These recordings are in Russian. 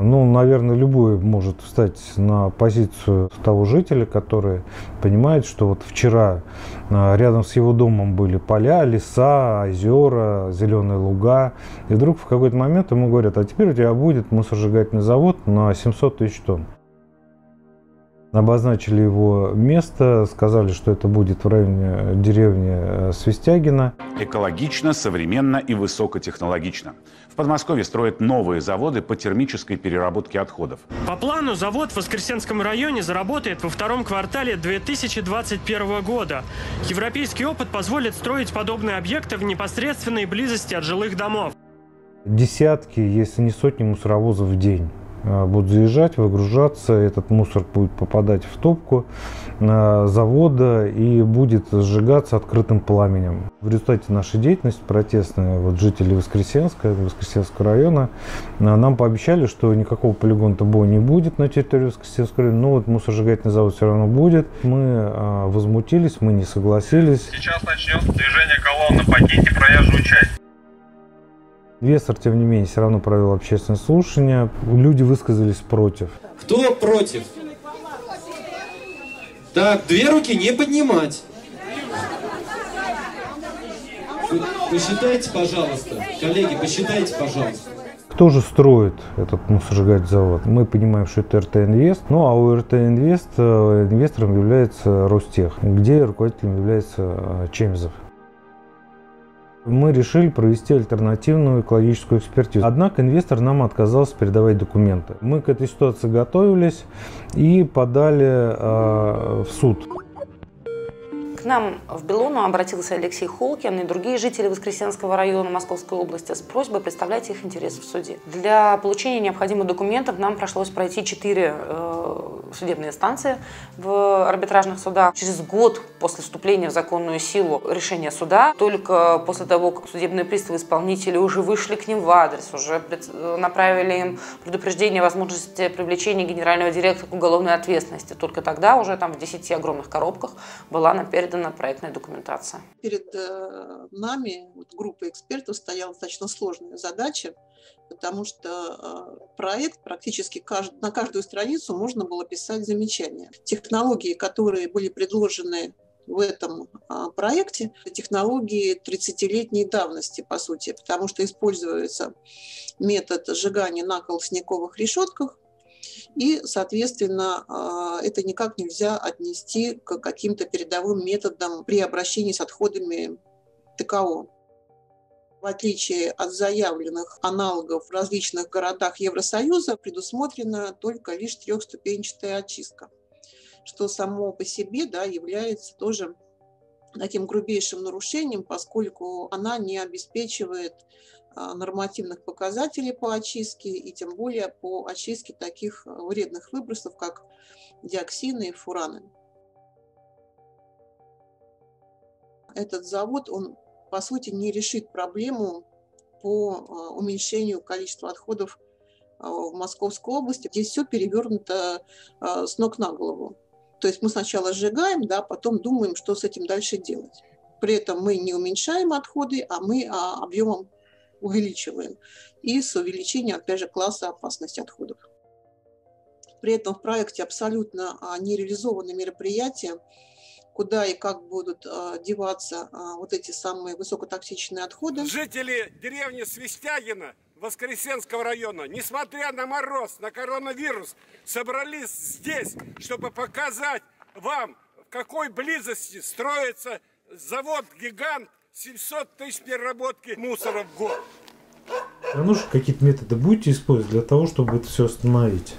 Ну, наверное, любой может встать на позицию того жителя, который понимает, что вот вчера а, рядом с его домом были поля, леса, озера, зеленые луга. И вдруг в какой-то момент ему говорят, а теперь у тебя будет мусоросжигательный завод на 700 тысяч тонн. Обозначили его место, сказали, что это будет в районе деревни э, Свистягина. Экологично, современно и высокотехнологично. В Подмосковье строят новые заводы по термической переработке отходов. По плану завод в Воскресенском районе заработает во втором квартале 2021 года. Европейский опыт позволит строить подобные объекты в непосредственной близости от жилых домов. Десятки, если не сотни мусоровозов в день. Э, будут заезжать, выгружаться, этот мусор будет попадать в топку э, завода и будет сжигаться открытым пламенем. В результате нашей деятельности протестной вот жители Воскресенска, Воскресенского района э, нам пообещали, что никакого полигона ТБО не будет на территории Воскресенского района, но вот мусоросжигательный завод все равно будет. Мы возмутились, мы не согласились. Сейчас начнется движение колонны, покиньте проезжую Инвестор, тем не менее, все равно провел общественное слушание. Люди высказались против. Кто против? Так, две руки не поднимать. Посчитайте, пожалуйста. Коллеги, посчитайте, пожалуйста. Кто же строит этот мусоросжигательный завод? Мы понимаем, что это РТ Инвест. Ну, а у РТ Инвест э, инвестором является Ростех, где руководителем является э, Чемизов мы решили провести альтернативную экологическую экспертизу. Однако инвестор нам отказался передавать документы. Мы к этой ситуации готовились и подали э, в суд. К нам в Белону обратился Алексей Холкин и другие жители Воскресенского района Московской области с просьбой представлять их интересы в суде. Для получения необходимых документов нам пришлось пройти четыре э, судебные инстанции в арбитражных судах. Через год после вступления в законную силу решения суда, только после того, как судебные приставы исполнители уже вышли к ним в адрес, уже направили им предупреждение о возможности привлечения генерального директора к уголовной ответственности, только тогда уже там в 10 огромных коробках была нам передана проектная документация. Перед э, нами, вот, группой экспертов, стояла достаточно сложная задача потому что а, проект практически на каждую страницу можно было писать замечания. Технологии, которые были предложены в этом а, проекте технологии 30-летней давности, по сути, потому что используется метод сжигания на колосниковых решетках, и, соответственно, а, это никак нельзя отнести к каким-то передовым методам при обращении с отходами ТКО в отличие от заявленных аналогов в различных городах Евросоюза, предусмотрена только лишь трехступенчатая очистка, что само по себе да, является тоже таким грубейшим нарушением, поскольку она не обеспечивает а, нормативных показателей по очистке и тем более по очистке таких вредных выбросов, как диоксины и фураны. Этот завод, он по сути, не решит проблему по а, уменьшению количества отходов а, в Московской области. Здесь все перевернуто а, с ног на голову. То есть мы сначала сжигаем, да, потом думаем, что с этим дальше делать. При этом мы не уменьшаем отходы, а мы объемом увеличиваем. И с увеличением, опять же, класса опасности отходов. При этом в проекте абсолютно нереализованы мероприятия, куда и как будут э, деваться э, вот эти самые высокотоксичные отходы. Жители деревни Свистягина Воскресенского района, несмотря на мороз, на коронавирус, собрались здесь, чтобы показать вам, в какой близости строится завод-гигант 700 тысяч переработки мусора в год. А ну какие-то методы будете использовать для того, чтобы это все остановить?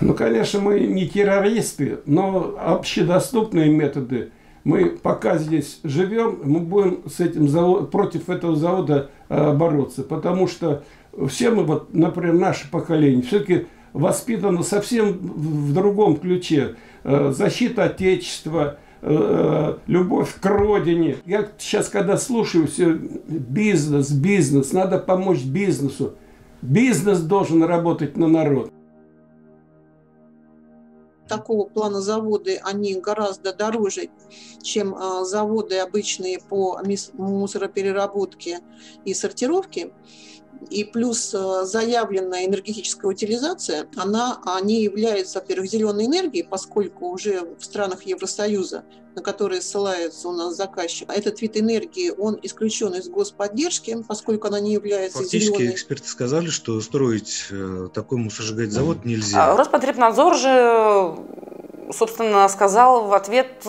Ну, конечно, мы не террористы, но общедоступные методы. Мы пока здесь живем, мы будем с этим завод, против этого завода э, бороться, потому что все мы, вот, например, наше поколение, все-таки воспитано совсем в другом ключе. Э, защита Отечества, э, любовь к родине. Я сейчас, когда слушаю все, бизнес, бизнес, надо помочь бизнесу. Бизнес должен работать на народ такого плана заводы, они гораздо дороже, чем а, заводы обычные по мусоропереработке и сортировке. И плюс э, заявленная энергетическая утилизация, она не является, во-первых, зеленой энергией, поскольку уже в странах Евросоюза на которые ссылается у нас заказчик. Этот вид энергии, он исключен из господдержки, поскольку она не является Фактически зеленой. эксперты сказали, что строить э, такой мусоросжигательный завод нельзя. А Роспотребнадзор же, собственно, сказал в ответ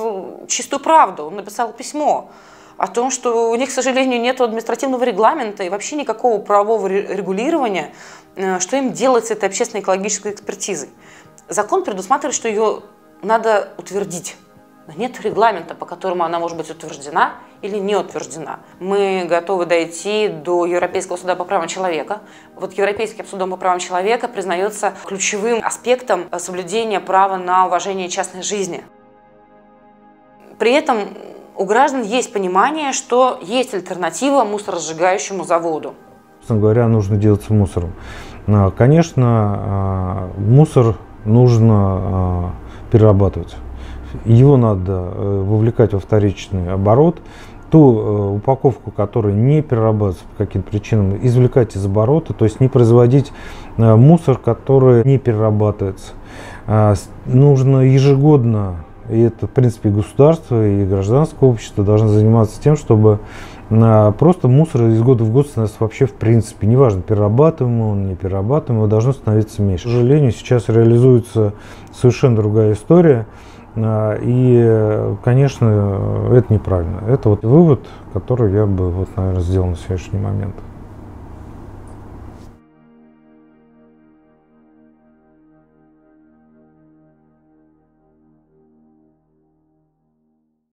чистую правду. Он написал письмо о том, что у них, к сожалению, нет административного регламента и вообще никакого правового регулирования, э, что им делать с этой общественной экологической экспертизой. Закон предусматривает, что ее надо утвердить. Но нет регламента, по которому она может быть утверждена или не утверждена. Мы готовы дойти до Европейского суда по правам человека. Вот Европейским судом по правам человека признается ключевым аспектом соблюдения права на уважение частной жизни. При этом у граждан есть понимание, что есть альтернатива мусоросжигающему заводу. Собственно говоря, нужно делать с мусором. А, конечно, а, мусор нужно а, перерабатывать. Его надо э, вовлекать во вторичный оборот. Ту э, упаковку, которая не перерабатывается по каким-то причинам, извлекать из оборота, то есть не производить э, мусор, который не перерабатывается. Нужно ежегодно и это, в принципе, государство, и гражданское общество должны заниматься тем, чтобы а, просто мусор из года в год становится вообще в принципе, неважно, перерабатываемый он, не перерабатываемый, должно становиться меньше. К сожалению, сейчас реализуется совершенно другая история. А, и, конечно, это неправильно. Это вот вывод, который я бы, вот, наверное, сделал на сегодняшний момент.